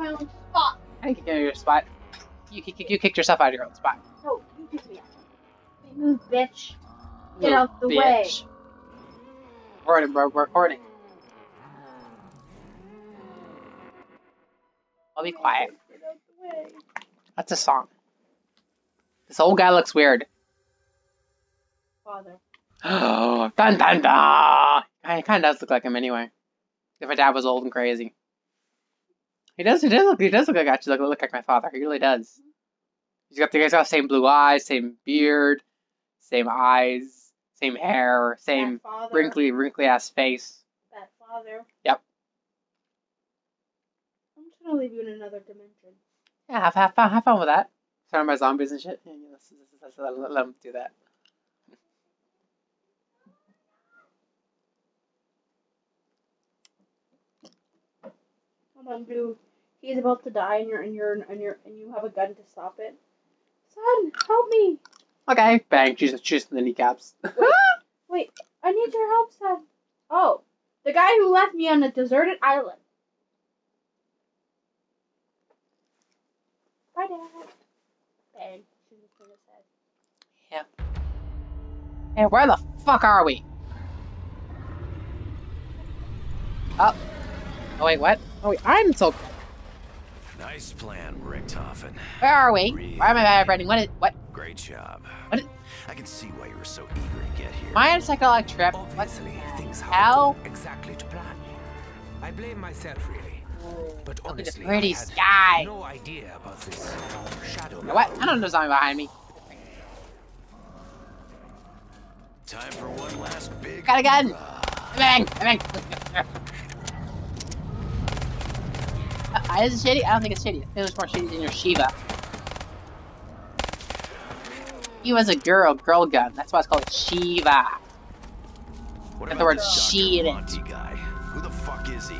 out of my own spot. I didn't kick you out of your spot. You, kick- you kicked yourself out of your own spot. No, you kicked me out. Move, bitch. Get out the way. Bitch. Recording, bro. Recording. I'll be quiet. Get out the way. That's a song. This old guy looks weird. Father. Oh, dun dun dun! He kind of does look like him anyway. If my dad was old and crazy. He does. He does look. He does look like actually look, look like my father. He really does. He's got the he's got the same blue eyes, same beard, same eyes, same hair, same wrinkly wrinkly ass face. That father. Yep. I'm just gonna leave you in another dimension. Yeah, have have fun. Have fun with that. Surrounded by zombies and shit. Yeah, let's, let's, let's, let, let him do that. Hold on, dude. He's about to die, and you're and you're and you're and you have a gun to stop it. Son, help me! Okay, bang. Jesus, just in the kneecaps. Wait, I need your help, son. Oh, the guy who left me on a deserted island. Bye, Dad. Bang. Shoot him in his head. hey, where the fuck are we? Oh. Oh wait, what? Oh wait, I'm so. Nice plan, Richtofen. Where are we? Why am I vibrating? What is what? Great job. What? I can see why you were so eager to get here. On a psychedelic trip? What? Things hell? exactly to plan. I blame myself, really. But Look at the honestly, pretty sky. no idea about this shadow. You know what? I don't know something behind me. Time for one last big. Got a gun. Come hurrah. Bang! Bang! Uh, is it shitty? I don't think it's shitty. I think it's more shitty than your Sheiva. He was a girl, girl gun. That's why it's called Sheiva. What Got the word this she in it. Monty guy? Who the fuck is he?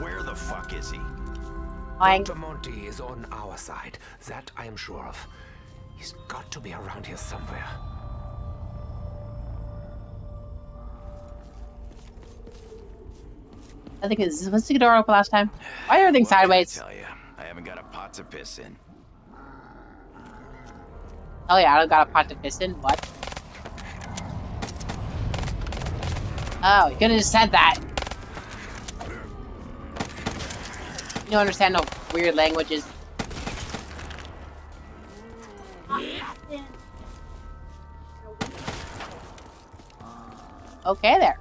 Where the fuck is he? Oink. Dr. Monty is on our side. That I am sure of. He's got to be around here somewhere. I think it's was the door open last time. Why are everything What can I sideways? tell you, I haven't got a pot to piss in. Oh yeah, I don't got a pot to piss in. What? Oh, you could have just said that. You don't understand no weird languages. Okay there.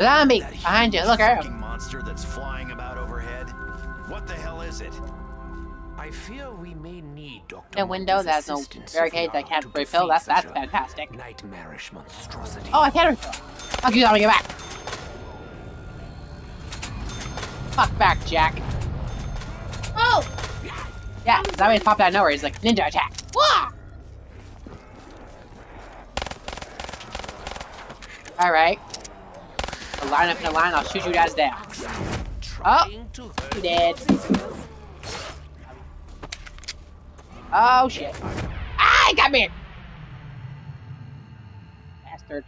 Zombie behind you. huge Look at him. monster that's flying about overhead. What the hell is it? I fear we may need Dr. A window Monty's that has no barricade we that can't refill. That's that's fantastic. Nightmarish monstrosity. Oh, I can't refill. Fuck you, zombie, get back. Fuck back, Jack. Oh! Yeah, zombies popped out of nowhere. He's like ninja attack. Wah! All right. I'll line up in a line. I'll shoot you guys down. Hurt You dead. Oh shit. Ah, he got me! Bastard.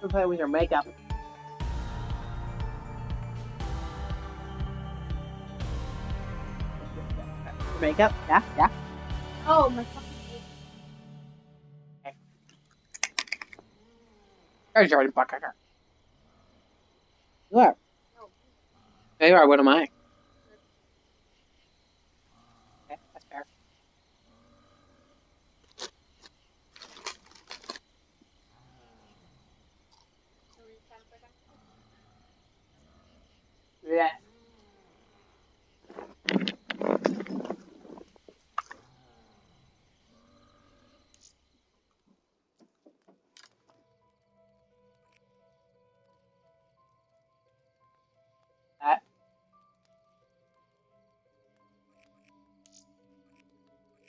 We'll play with your makeup. Makeup? Yeah, yeah. Oh, my fucking face. There's Jordan Buckhacker. You are. There you are, what am I?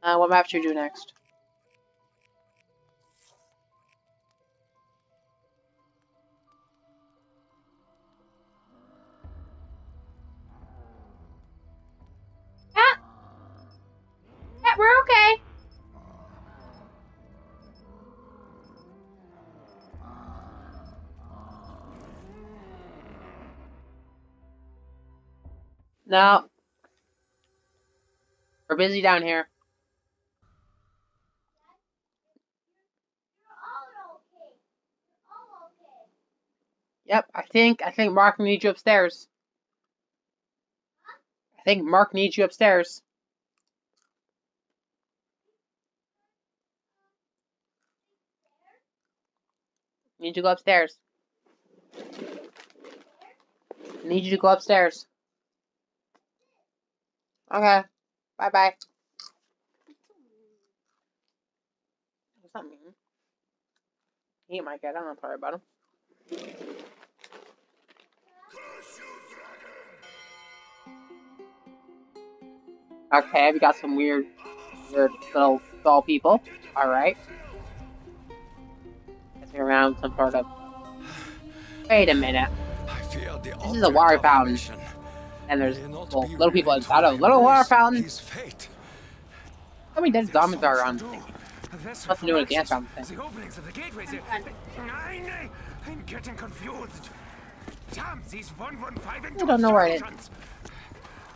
Uh, what map should you do next? Matt, we're okay. No. We're busy down here. Yep, I think I think Mark needs you upstairs. I think Mark needs you upstairs. Need you to go upstairs. Need you to go upstairs. Okay. Bye bye. What's that mean? He might get on. Sorry about him. Okay, we got some weird, weird little doll people. Alright. Guess we're around some sort of. Wait a minute. I fear the This is a water fountain. And there's well, little people inside of a little water fountain. Fate. How many dead zombies are around? Door. Thinking? A vessel Nothing to do with the dance fountain thing. The openings of the gateways. are- Nein, nein, I'm getting confused. Damn, these 115 and I don't know where it is. instructions.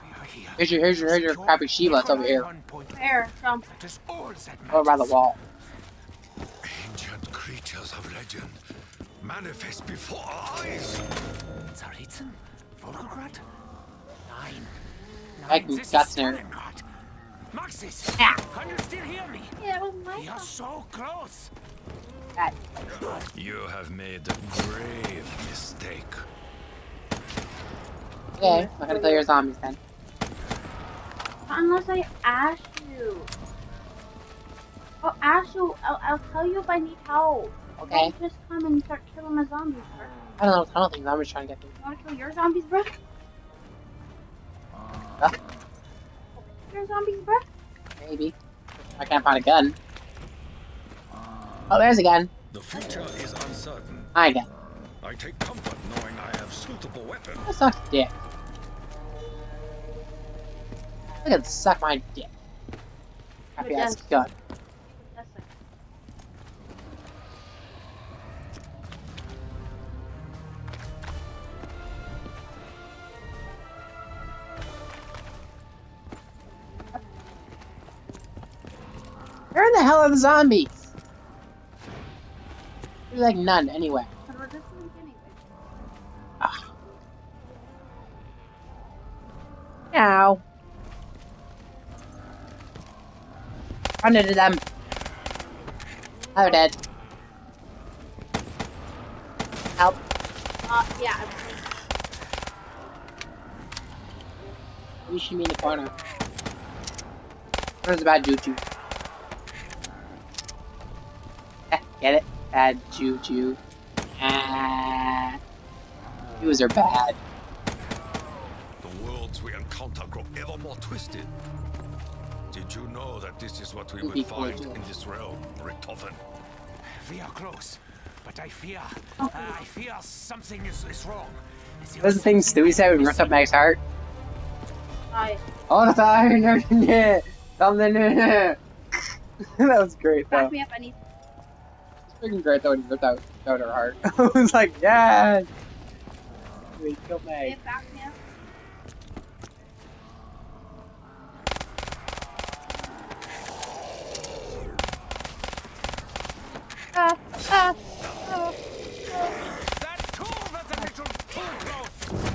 We are here. Here's your here's your here's your Secure crappy Sheiva. It's over here. one point. There, Trump. That is all that Over by the wall. Ancient creatures of legend manifest before our eyes. Tsaritsyn? Volgograd? Nine. I Nine, can this gut is snare. Stalingrad. Maxis, Ah. can you still hear me? Yeah, that was my We are so close. That- You have made a grave mistake. Okay, I'm gonna kill your zombies then. Unless I ask you. I'll oh, ask you. I'll, I'll tell you if I need help. Okay. Don't just come and start killing my zombies, bro. I don't know. I don't think zombies trying to get through. You wanna kill your zombies, bro? Huh? Your zombies, bro? Maybe. I can't find a gun. Oh, there's a gun. The future is uncertain. I got. I take comfort knowing I have suitable weapons. That sucks dick. Look at suck my dick. Happy ass gun. Where the hell are the zombies? There's like none anywhere. but we're just in the beginning. Ow. Run into them. Oh, dead. Help. Uh, yeah. I'm- You should be in the corner. Where's the bad juju? Get it? Bad juju. Ah. Yous are bad. The worlds we encounter grow ever more twisted. Did you know that this is what we Be will find in this realm, Richtofen? We are close, but I fear, uh, I fear something is, is wrong. There Those is things something Stewie said when he ripped up Meg's heart. I, Oh, that's iron. yeah. Something. yeah. that was great, though. back me up. I need. It's freaking great, though, when he ripped out, out her heart. I was like, yes! We killed Meg. Hey, back me up. Ah, ah, ah. That tool was a little too close.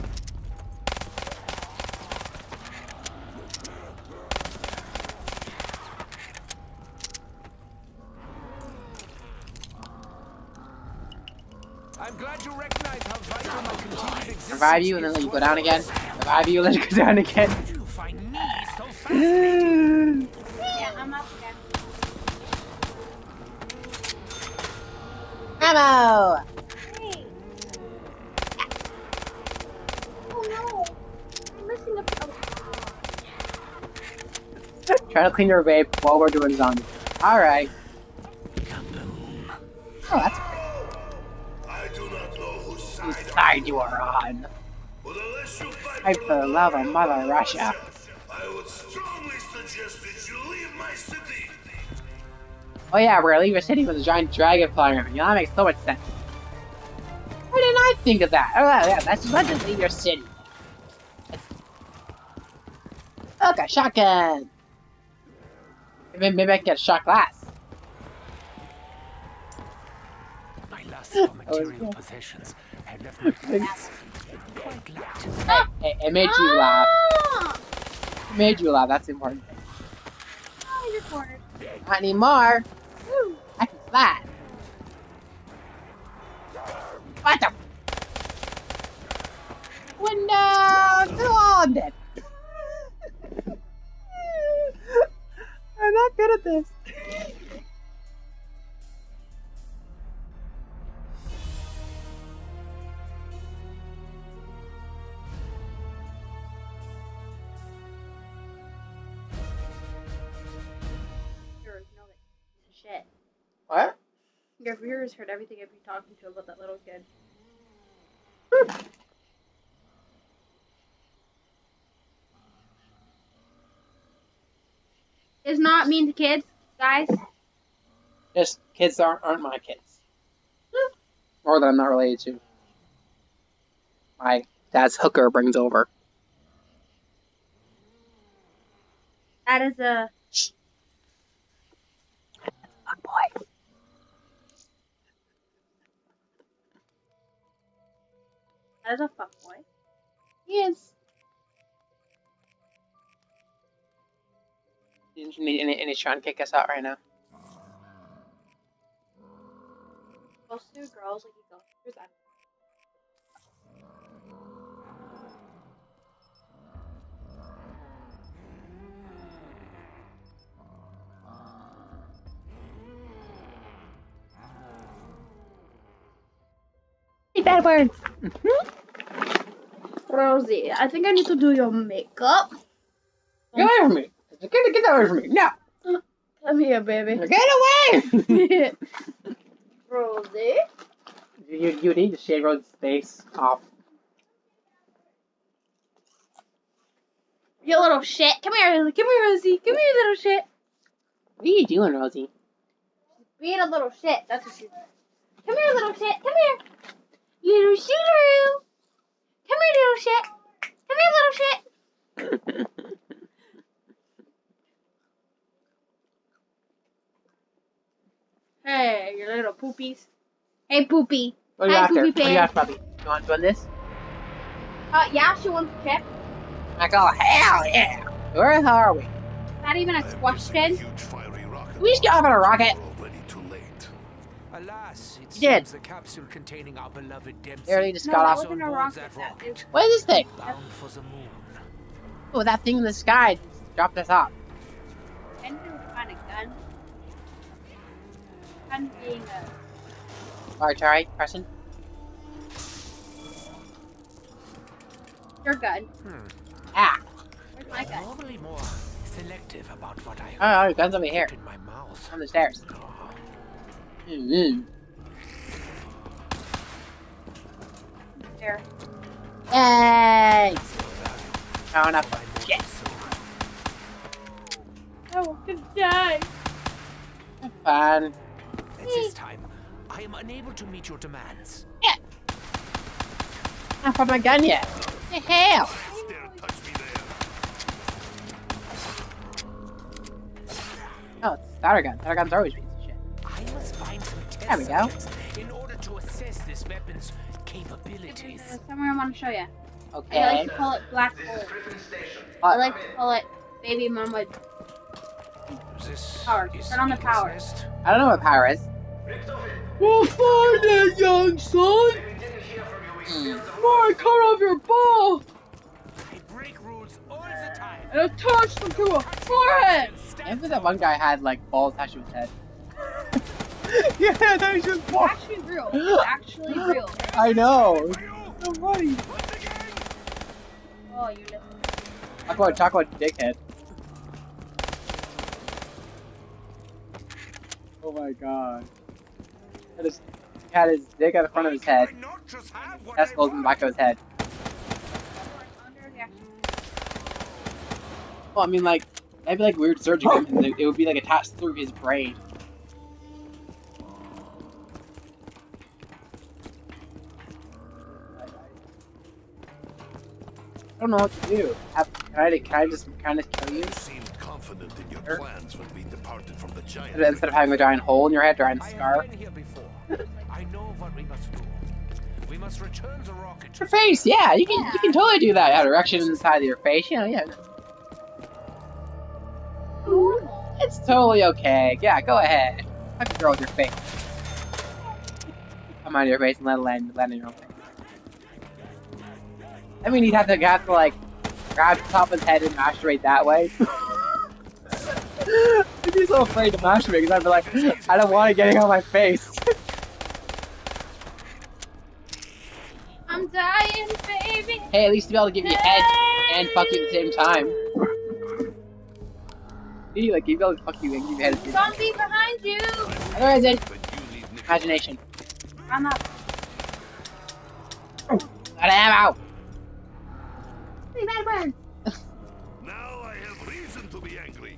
I'm glad you recognize how vital my continued existence Revive you, and then let you go down us. again. Revive you, and let you go down again. How do you find me so fascinating? Yeah, I'm up again. Ammo! Hey. Oh no. I'm missing a. Oh. Trying to clean your vape while we're doing zombies. Alright. Oh, that's great. I do not know whose Whose side side you are on. But unless you fight I for love of Mother Russia. I would strongly suggest that you leave my city. Oh yeah, we're gonna leave a city with a giant dragon flying around. You know, that makes so much sense. Why didn't I think of that? Oh yeah, that's let's, just leave your city. Look, a shotgun! Maybe, maybe I can get a shot glass. My for material possessions had left my pockets quite light. Hey, it, it made you laugh. Ah! It made you laugh, that's important. Oh, you're cornered. Not anymore. Woo. I can fly. What the? Window! Go on then! Your viewers heard everything I've been talking to about that little kid. Is not mean to kids, guys. Just kids aren't, aren't my kids. Or that I'm not related to. My dad's hooker brings over. That is a Fuck boy. Is a fuck boy. Yes. And, he's trying to kick us out right now. Goes through girls like he goes through that. Bad words. Mm-hmm. Rosie, I think I need to do your makeup. Get away from me! Get, get that away from me! No! Come here, baby. Get away! Rosie. you, you need to shave Rose's face off. You little shit. Come here, come here, Rosie. Come here, little shit. What are you doing, Rosie? Being a little shit. That's what she's. Come here, little shit. Come here. Little shooteroo. Come here, little shit. Come here, little shit. Hey, you little poopies. Hey, poopy. What are you Hi, after? Poopy What are you after, puppy? You want to win this? Uh, yeah, she wants a chip. I go, hell yeah! Where the hell are we? Not even a I question. a huge fiery. We just get off on a rocket. Already too late. Alas, it You did. the capsule containing our beloved Dempsey They already just No, got that off. wasn't on board rocket. that That rocket. What is this thing? bound for the moon. Oh, that thing in the sky just dropped us off. kind of kind of gun. Kind being a. Alright, alright, Preston. Your gun. Hmm. Ah! Where's my gun? Normally more selective about what I Oh, oh, gun's over here. in my mouth. On the stairs. Oh, Mm-hmm. There. Yay! Oh, enough. I Shit. so. Oh, I'm gonna die. Fun. At this time, I am unable to meet your demands. Not for my gun yet. The hell? Oh, it's powder gun. Powder guns are always piece There we go. in order to assess this weapon's capabilities. There's somewhere I want to show you. Okay. I like to call it black hole. I like to call it baby mama. This Power. Turn on the power. Nest. I don't know what power is. We'll find it, young son! Boy, hmm. cut off your ball I break rules all the time. And attach them to a forehead! Remember that one guy had like balls attached to his head? yeah, that was just balls. Actually real. It's actually real. I know. So funny. Oh, you just. Talk about talk about dickhead. Oh my god. Had his, had his dick out the front of his head. Can I not just have what I Testicles in the back of his head. Well, I mean, like, That'd be like weird surgery. It would be like attached through his brain. I don't know what to do. Have, can I can I just kind of kill you You seemed confident in your plans when we departed from the giant. instead of having a giant hole in your head, giant I scar? have been here before. I know what we must do. We must return the rocket to Your face, yeah, you can you can totally do that. Yeah, erection inside of your face, yeah, yeah. It's totally okay. Yeah, go ahead. Fuck a girl with your face. Come on your face and let it land, land on your own face. I mean, you'd have to have to like grab the top of his head and masturbate that way. I'd be so afraid to masturbate because I'd be like, I don't want it getting on my face. I'm dying, baby. hey, at least to be able to give you head and fuck you at the same time. See, like, you'd be able to fuck you and give you head at the same time. Zombie behind you. Otherwise, it's But you need nickel. imagination. I'm up. Not ammo! Hey, bad friend. Now I have reason to be angry.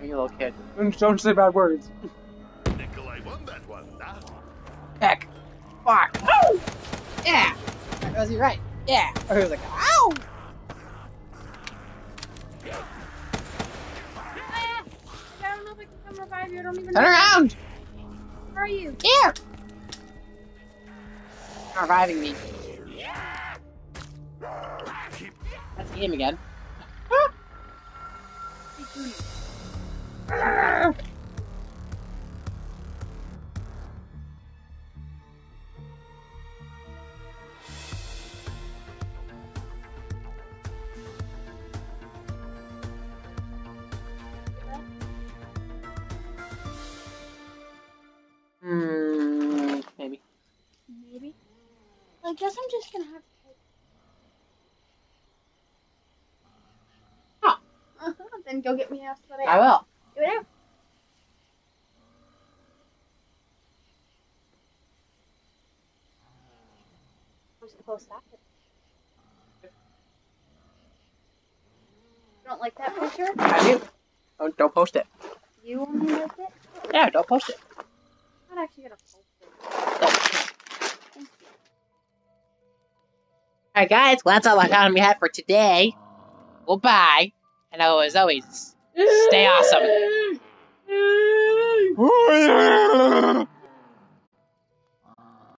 You little kid. Don't say bad words. Nikolai won that one, nah? Heck. Fuck. Oh! Yeah! Was he right? Yeah. Or he was like, ow! Ah, I don't know if I can come revive you. I don't even Turn know. around! Where are you? Here! Reviving me. That's the game again. Ah! I guess I'm just gonna have to take. Huh. Uh-huh. Then go get me a sweater. I will. Do it now. I'm supposed to happen. You don't like that picture? I do. Don't, don't post it. You only like it? Yeah, don't post it. I'm not actually gonna post it. Alright guys, well that's all I got on we have for today. Well bye. And as always, stay awesome. Oh,